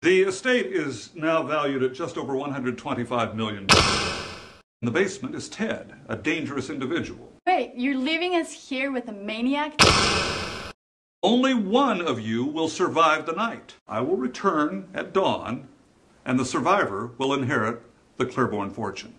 The estate is now valued at just over $125 million. In the basement is Ted, a dangerous individual. Wait, you're leaving us here with a maniac? Only one of you will survive the night. I will return at dawn, and the survivor will inherit the Clearborn fortune.